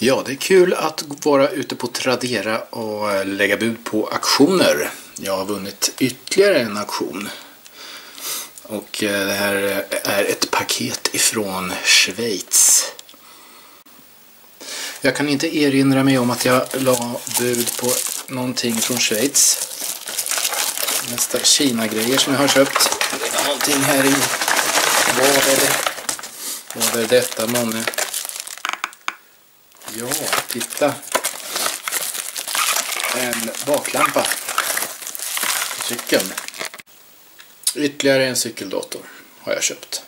Ja, det är kul att vara ute på Tradera och eh, lägga bud på auktioner. Jag har vunnit ytterligare en auktion. Och eh, det här eh, är ett paket ifrån Schweiz. Jag kan inte erinra mig om att jag la bud på någonting från Schweiz. Nästa Kina-grejer som jag har köpt. Det någonting här i. Vad är det? Vad är detta månne? Ja, titta. En baklampa. Cykeln. Ytterligare en cykeldator har jag köpt.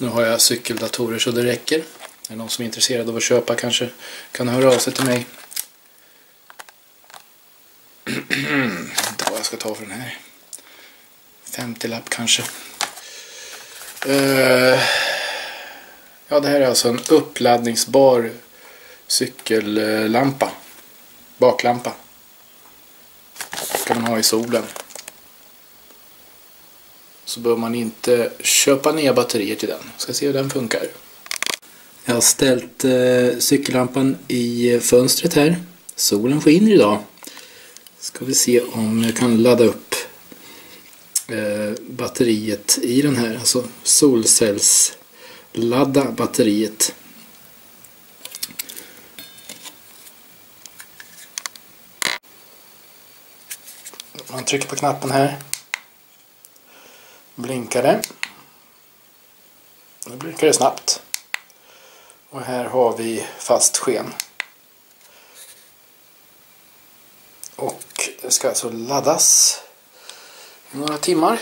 Nu har jag cykeldatorer så det räcker. Är det någon som är intresserad av att köpa kanske kan höra av sig till mig. inte vad jag ska ta för den här. 50-lapp kanske. Uh, ja, det här är alltså en uppladdningsbar cykellampa. Baklampa. kan man ha i solen. Så bör man inte köpa nya batterier till den. Ska se hur den funkar. Jag har ställt eh, cykellampan i eh, fönstret här. Solen skiner idag. Ska vi se om jag kan ladda upp eh, batteriet i den här. Alltså solcellsladda batteriet. Man trycker på knappen här. Blinkar det. Nu blinkar det snabbt. Och här har vi fast sken. Och det ska alltså laddas i några timmar.